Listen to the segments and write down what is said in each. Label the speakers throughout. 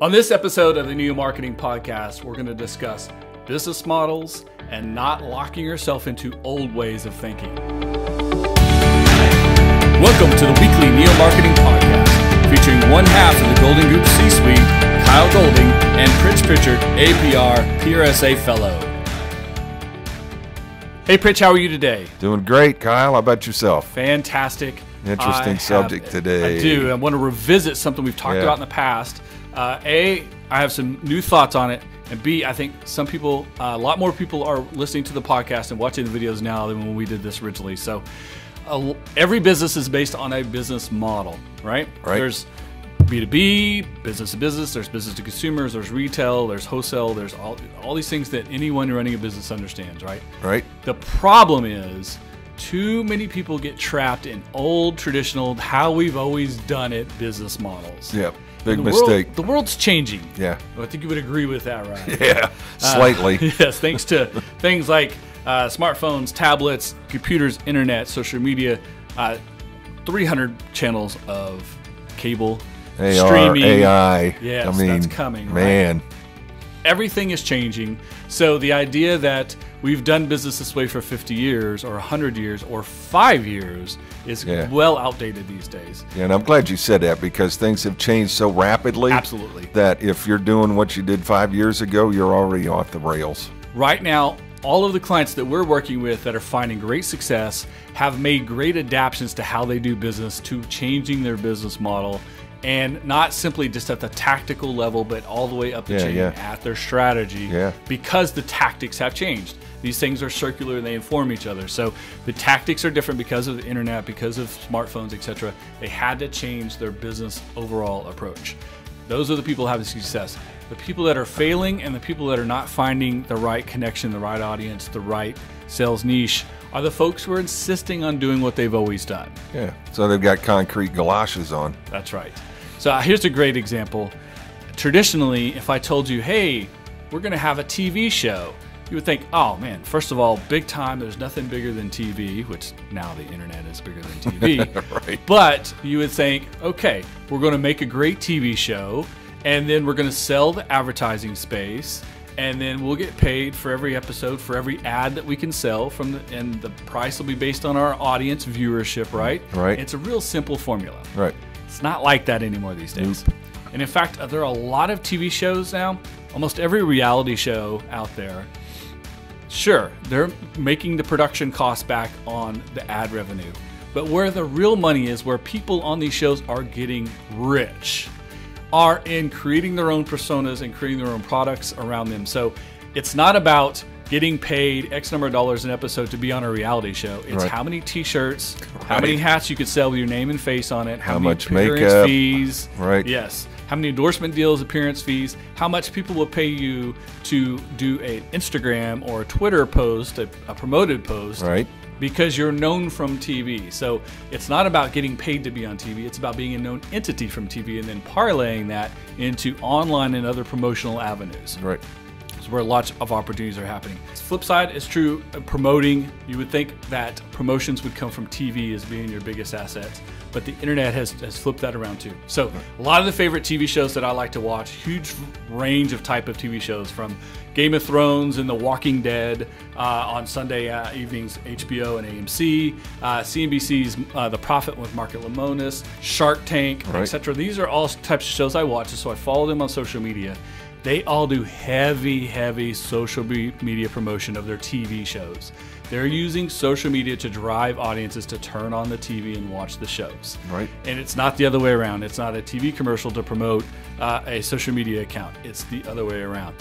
Speaker 1: On this episode of the Neo Marketing Podcast, we're going to discuss business models and not locking yourself into old ways of thinking. Welcome to the weekly Neo Marketing Podcast, featuring one half of the Golding Group C Suite, Kyle Golding, and Pritch Pritchard, APR PRSA Fellow. Hey, Pritch, how are you today?
Speaker 2: Doing great, Kyle. How about yourself?
Speaker 1: Fantastic.
Speaker 2: Interesting
Speaker 1: I
Speaker 2: subject
Speaker 1: have-
Speaker 2: today.
Speaker 1: I do. I want to revisit something we've talked
Speaker 2: Yeah.
Speaker 1: about in the past. Uh, a, I have some new thoughts on it, and B, I think some people, uh, a lot more people are listening to the podcast and watching the videos now than when we did this originally. So, uh, every business is based on a business model, right?
Speaker 2: Right.
Speaker 1: There's B2B, business to business, there's business to consumers, there's retail, there's wholesale, there's all, all these things that anyone running a business understands, right?
Speaker 2: Right?
Speaker 1: The problem is too many people get trapped in old traditional how we've always done it business models.
Speaker 2: Yeah. Big
Speaker 1: the world-
Speaker 2: mistake.
Speaker 1: the world's changing.
Speaker 2: Yeah.
Speaker 1: I think you would agree with that, right?
Speaker 2: Yeah. Slightly.
Speaker 1: yes, thanks to things like uh, smartphones, tablets, computers, internet, social media, uh, 300 channels of cable,
Speaker 2: AR,
Speaker 1: streaming.
Speaker 2: AI.
Speaker 1: Yes,
Speaker 2: I mean,
Speaker 1: that's coming, right?
Speaker 2: Man.
Speaker 1: everything is changing. So the idea that we've done business this way for 50 years or 100 years or 5 years is
Speaker 2: Yeah.
Speaker 1: well outdated these days.
Speaker 2: Yeah, and I'm glad you said that because things have changed so rapidly.
Speaker 1: Absolutely.
Speaker 2: That if you're doing what you did five years ago, you're already off the rails.
Speaker 1: Right now, all of the clients that we're working with that are finding great success have made great adaptations to how they do business to changing their business model and not simply just at the tactical level but all the way up the
Speaker 2: Yeah,
Speaker 1: chain
Speaker 2: yeah.
Speaker 1: at their strategy
Speaker 2: Yeah.
Speaker 1: because the tactics have changed. These things are circular and they inform each other. So the tactics are different because of the internet, because of smartphones, etc. They had to change their business overall approach. Those are the people having success. The people that are failing and the people that are not finding the right connection, the right audience, the right sales niche are the folks who are insisting on doing what they've always done.
Speaker 2: Yeah. So they've got concrete galoshes on.
Speaker 1: That's right. So uh, here's a great example. Traditionally, if I told you, hey, we're going to have a TV show, you would think, oh man, first of all, big time, there's nothing bigger than TV, which now the internet is bigger than TV.
Speaker 2: Right.
Speaker 1: But you would think, okay, we're going to make a great TV show, and then we're going to sell the advertising space, and then we'll get paid for every episode, for every ad that we can sell from the, and the price will be based on our audience viewership, right?
Speaker 2: Right.
Speaker 1: It's a real simple formula.
Speaker 2: Right.
Speaker 1: It's not like that anymore these days. And in fact, uh, there are a lot of TV shows now. Almost every reality show out there. Sure, they're making the production cost back on the ad revenue. But where the real money is, where people on these shows are getting rich, are in creating their own personas and creating their own products around them. So it's not about getting paid X number of dollars an episode to be on a reality show. It's
Speaker 2: Right.
Speaker 1: how many t-shirts, how many hats you could sell with your name and face on it,
Speaker 2: How
Speaker 1: many
Speaker 2: much
Speaker 1: appearance
Speaker 2: makeup.
Speaker 1: fees,
Speaker 2: Right.
Speaker 1: Yes. How many endorsement deals, appearance fees, how much people will pay you to do an Instagram or a Twitter post, a, a promoted post,
Speaker 2: Right.
Speaker 1: because you're known from TV. So it's not about getting paid to be on TV, it's about being a known entity from TV and then parlaying that into online and other promotional avenues.
Speaker 2: Right.
Speaker 1: It's where lots of opportunities are happening. Flip side is true. uh, Promoting, you would think that promotions would come from TV as being your biggest asset, but the internet has, has flipped that around too. So a lot of the favorite TV shows that I like to watch, huge range of type of TV shows from Game of Thrones and The Walking Dead uh, on Sunday uh, evenings, HBO and AMC, uh, CNBC's uh, The Profit with Marcus Lemonis, Shark Tank,
Speaker 2: Right.
Speaker 1: etc. These are all types of shows I watch, so I follow them on social media. They all do heavy, heavy social media promotion of their TV shows. They're using social media to drive audiences to turn on the TV and watch the shows.
Speaker 2: Right.
Speaker 1: And it's not the other way around. It's not a TV commercial to promote uh, a social media account. It's the other way around.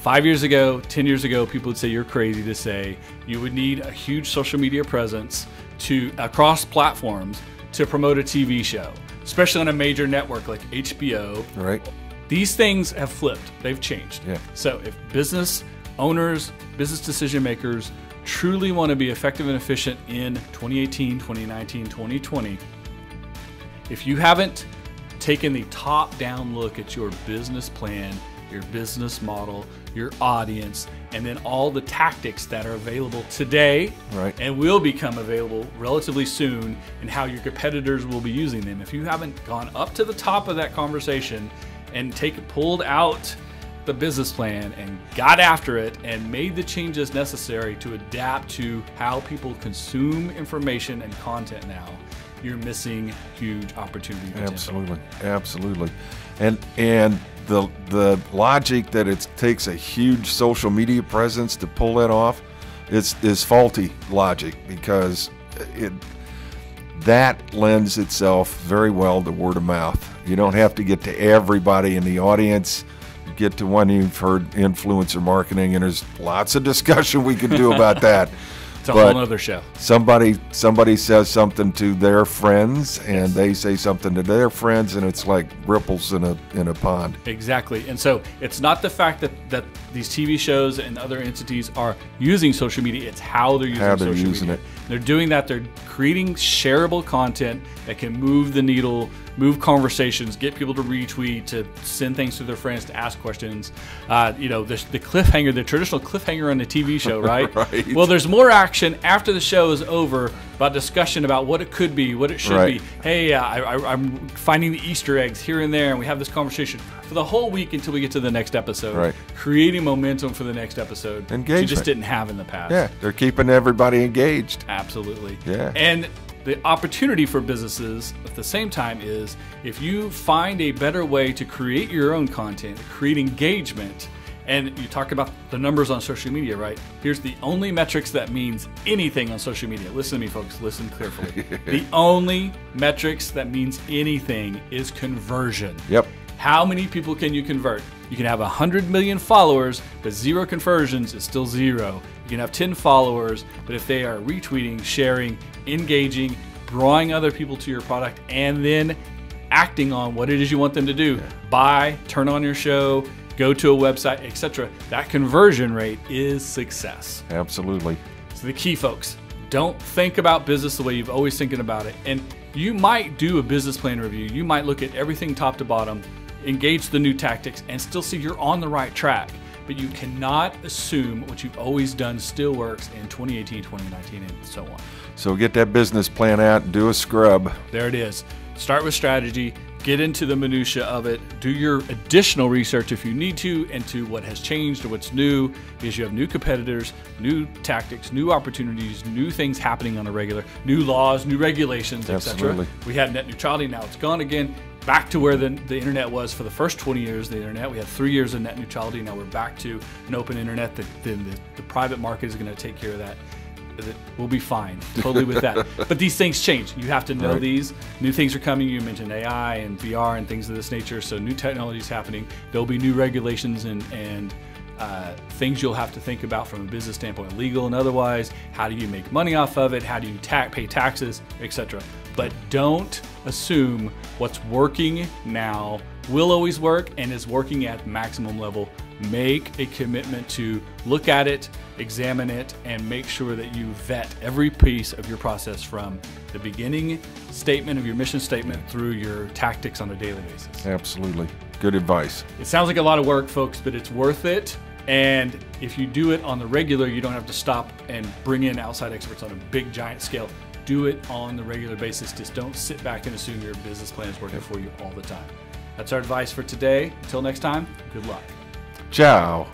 Speaker 1: Five years ago, 10 years ago, people would say you're crazy to say you would need a huge social media presence to across platforms to promote a TV show, especially on a major network like HBO
Speaker 2: Right.
Speaker 1: These things have flipped. They've changed.
Speaker 2: Yeah.
Speaker 1: So if business owners, business decision makers truly want to be effective and efficient in 2018, 2019, 2020, if you haven't taken the top down look at your business plan, your business model, your audience, and then all the tactics that are available today
Speaker 2: Right.
Speaker 1: and will become available relatively soon and how your competitors will be using them. If you haven't gone up to the top of that conversation and take pulled out the business plan and got after it and made the changes necessary to adapt to how people consume information and content now, you're missing huge opportunity. Potential.
Speaker 2: Absolutely, absolutely, and and the the logic that it takes a huge social media presence to pull that off is is faulty logic because it that lends itself very well to word of mouth. You don't have to get to everybody in the audience. You get to one you've heard influencer marketing, and there's lots of discussion we could do about that.
Speaker 1: It's a but whole other show.
Speaker 2: Somebody somebody says something to their friends, and they say something to their friends, and it's like ripples in a in a pond.
Speaker 1: Exactly. And so it's not the fact that that these TV shows and other entities are using social media; it's how they're using
Speaker 2: how they're
Speaker 1: social
Speaker 2: using
Speaker 1: media.
Speaker 2: it.
Speaker 1: They're doing that. They're creating shareable content that can move the needle, move conversations, get people to retweet, to send things to their friends, to ask questions. Uh, you know, the, the, cliffhanger, the traditional cliffhanger on the TV show, right?
Speaker 2: right?
Speaker 1: Well, there's more action after the show is over about discussion about what it could be, what it should
Speaker 2: right.
Speaker 1: be. Hey, uh, I, am finding the Easter eggs here and there, and we have this conversation for the whole week until we get to the next episode.
Speaker 2: Right.
Speaker 1: Creating momentum for the next episode.
Speaker 2: Engagement.
Speaker 1: You just didn't have in the past.
Speaker 2: Yeah, they're keeping everybody engaged.
Speaker 1: Absolutely.
Speaker 2: Yeah.
Speaker 1: And the opportunity for businesses at the same time is if you find a better way to create your own content, create engagement, and you talk about the numbers on social media, right? Here's the only metrics that means anything on social media. Listen to me, folks. Listen carefully. the only metrics that means anything is conversion.
Speaker 2: Yep.
Speaker 1: How many people can you convert? You can have 100 million followers, but zero conversions is still zero. You can have 10 followers, but if they are retweeting, sharing, engaging, drawing other people to your product, and then acting on what it is you want them to do yeah. buy, turn on your show, go to a website, etc., that conversion rate is success.
Speaker 2: Absolutely.
Speaker 1: So, the key, folks, don't think about business the way you've always thinking about it. And you might do a business plan review. You might look at everything top to bottom, engage the new tactics, and still see you're on the right track. But you cannot assume what you've always done still works in 2018, 2019, and so on.
Speaker 2: So get that business plan out, do a scrub.
Speaker 1: There it is. Start with strategy, get into the minutia of it, do your additional research if you need to into what has changed or what's new, because you have new competitors, new tactics, new opportunities, new things happening on a regular, new laws, new regulations, etc. We had net neutrality, now it's gone again back to where the, the internet was for the first 20 years of the internet. We had three years of net neutrality. Now we're back to an open internet. The, the, the, the private market is going to take care of that. We'll be fine totally with that. but these things change. You have to know right. these. New things are coming. You mentioned AI and VR and things of this nature. So new technology is happening. There'll be new regulations and, and uh, things you'll have to think about from a business standpoint, legal and otherwise. How do you make money off of it? How do you ta- pay taxes, etc. But don't assume what's working now will always work and is working at maximum level. Make a commitment to look at it, examine it, and make sure that you vet every piece of your process from the beginning statement of your mission statement through your tactics on a daily basis.
Speaker 2: Absolutely. Good advice.
Speaker 1: It sounds like a lot of work, folks, but it's worth it. And if you do it on the regular, you don't have to stop and bring in outside experts on a big, giant scale do it on the regular basis. Just don't sit back and assume your business plan is working for you all the time. That's our advice for today. Until next time, good luck.
Speaker 2: Ciao.